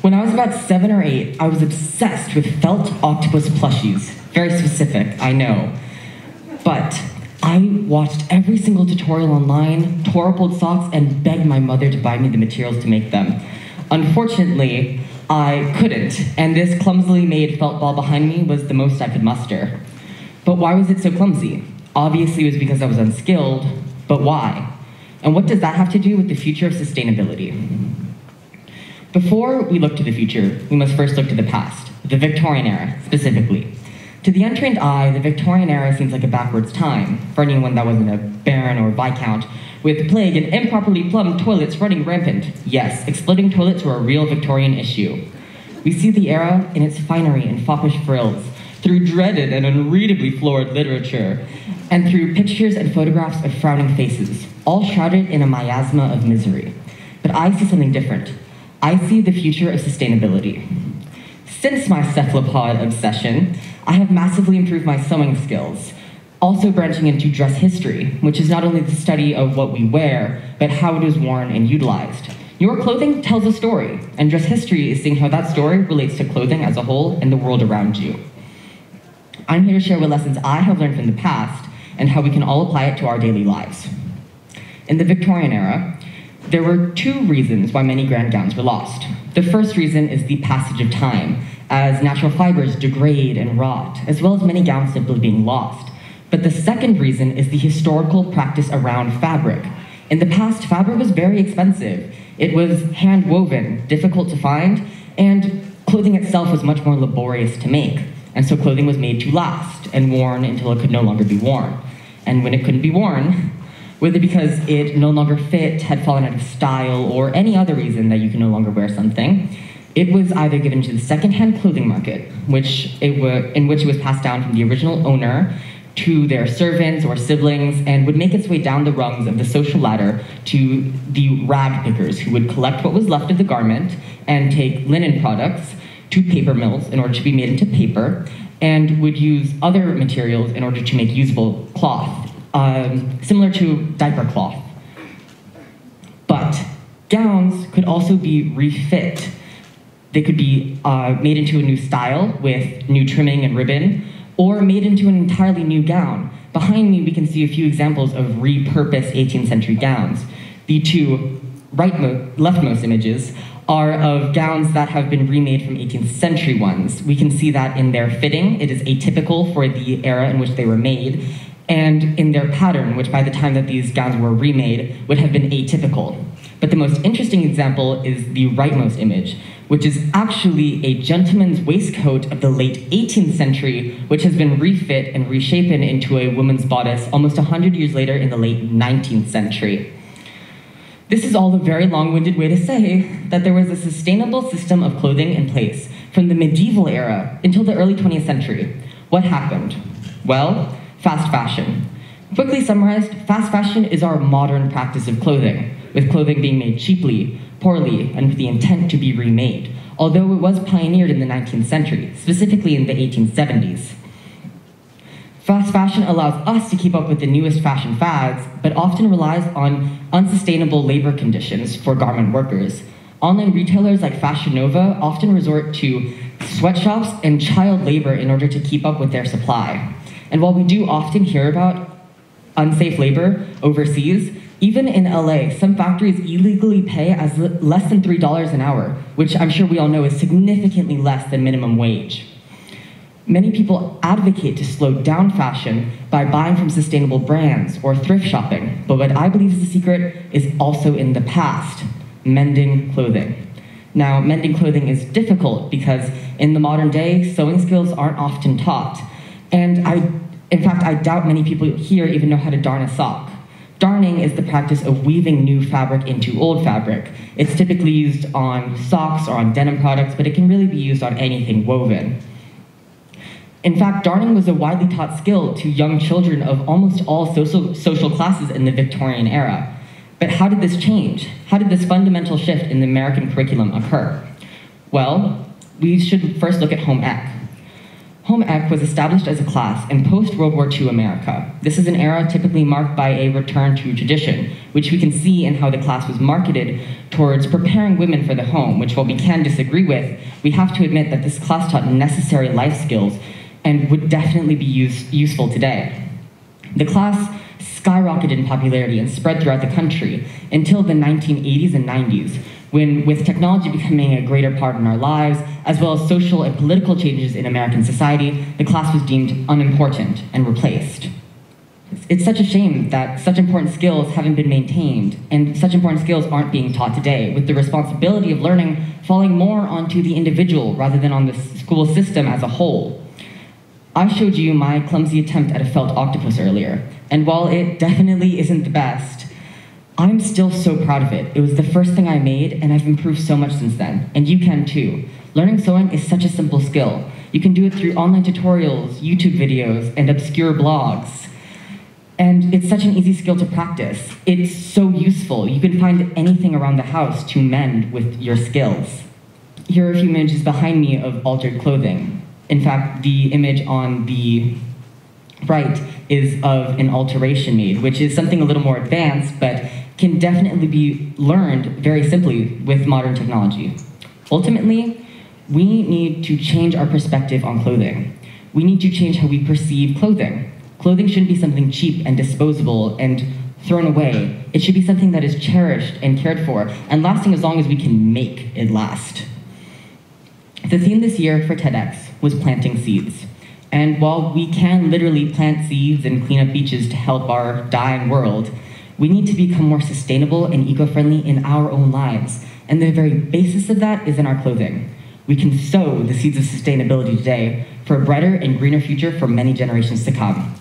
When I was about seven or eight, I was obsessed with felt octopus plushies. Very specific, I know. But I watched every single tutorial online, tore up old socks, and begged my mother to buy me the materials to make them. Unfortunately, I couldn't, and this clumsily made felt ball behind me was the most I could muster. But why was it so clumsy? Obviously, it was because I was unskilled, but why? And what does that have to do with the future of sustainability? Before we look to the future, we must first look to the past, the Victorian era specifically. To the untrained eye, the Victorian era seems like a backwards time, for anyone that wasn't a baron or viscount, with plague and improperly plumbed toilets running rampant. Yes, exploding toilets were a real Victorian issue. We see the era in its finery and foppish frills, through dreaded and unreadably florid literature, and through pictures and photographs of frowning faces, all shrouded in a miasma of misery. But I see something different. I see the future of sustainability. Since my cephalopod obsession, I have massively improved my sewing skills, also branching into dress history, which is not only the study of what we wear, but how it is worn and utilized. Your clothing tells a story, and dress history is seeing how that story relates to clothing as a whole and the world around you. I'm here to share what lessons I have learned from the past and how we can all apply it to our daily lives. In the Victorian era, there were two reasons why many grand gowns were lost. The first reason is the passage of time, as natural fibers degrade and rot, as well as many gowns simply being lost. But the second reason is the historical practice around fabric. In the past, fabric was very expensive. It was hand woven, difficult to find, and clothing itself was much more laborious to make. And so clothing was made to last and worn until it could no longer be worn. And when it couldn't be worn, whether because it no longer fit, had fallen out of style, or any other reason that you can no longer wear something, it was either given to the secondhand clothing market, which it were, in which it was passed down from the original owner to their servants or siblings and would make its way down the rungs of the social ladder to the rag pickers who would collect what was left of the garment and take linen products to paper mills in order to be made into paper and would use other materials in order to make usable cloth, um, similar to diaper cloth. But gowns could also be refit. They could be uh, made into a new style with new trimming and ribbon, or made into an entirely new gown. Behind me, we can see a few examples of repurposed 18th century gowns. The two rightmost, leftmost images are of gowns that have been remade from 18th century ones. We can see that in their fitting, it is atypical for the era in which they were made, and in their pattern, which by the time that these gowns were remade would have been atypical. But the most interesting example is the rightmost image, which is actually a gentleman's waistcoat of the late 18th century, which has been refit and reshapen into a woman's bodice almost 100 years later in the late 19th century. This is all a very long-winded way to say that there was a sustainable system of clothing in place from the medieval era until the early 20th century. What happened? Well, fast fashion. Quickly summarized, fast fashion is our modern practice of clothing, with clothing being made cheaply, poorly, and with the intent to be remade, although it was pioneered in the 19th century, specifically in the 1870s. Fast fashion allows us to keep up with the newest fashion fads, but often relies on unsustainable labor conditions for garment workers. Online retailers like Fashion Nova often resort to sweatshops and child labor in order to keep up with their supply. And while we do often hear about unsafe labor overseas, even in LA, some factories illegally pay as less than $3 an hour, which I'm sure we all know is significantly less than minimum wage. Many people advocate to slow down fashion by buying from sustainable brands or thrift shopping, but what I believe is the secret is also in the past, mending clothing. Now, mending clothing is difficult because in the modern day, sewing skills aren't often taught. And I, in fact, I doubt many people here even know how to darn a sock. Darning is the practice of weaving new fabric into old fabric. It's typically used on socks or on denim products, but it can really be used on anything woven. In fact, darning was a widely taught skill to young children of almost all social, social classes in the Victorian era. But how did this change? How did this fundamental shift in the American curriculum occur? Well, we should first look at home ec. Home ec was established as a class in post World War II America. This is an era typically marked by a return to tradition, which we can see in how the class was marketed towards preparing women for the home, which while we can disagree with, we have to admit that this class taught necessary life skills and would definitely be use, useful today. The class skyrocketed in popularity and spread throughout the country until the 1980s and 90s, when with technology becoming a greater part in our lives, as well as social and political changes in American society, the class was deemed unimportant and replaced. It's such a shame that such important skills haven't been maintained, and such important skills aren't being taught today, with the responsibility of learning falling more onto the individual rather than on the school system as a whole. I showed you my clumsy attempt at a felt octopus earlier, and while it definitely isn't the best, I'm still so proud of it. It was the first thing I made, and I've improved so much since then, and you can too. Learning sewing is such a simple skill. You can do it through online tutorials, YouTube videos, and obscure blogs. And it's such an easy skill to practice. It's so useful. You can find anything around the house to mend with your skills. Here are a few images behind me of altered clothing. In fact, the image on the right is of an alteration made, which is something a little more advanced, but can definitely be learned very simply with modern technology. Ultimately, we need to change our perspective on clothing. We need to change how we perceive clothing. Clothing shouldn't be something cheap and disposable and thrown away. It should be something that is cherished and cared for and lasting as long as we can make it last. The theme this year for TEDx was planting seeds. And while we can literally plant seeds and clean up beaches to help our dying world, we need to become more sustainable and eco-friendly in our own lives. And the very basis of that is in our clothing. We can sow the seeds of sustainability today for a brighter and greener future for many generations to come.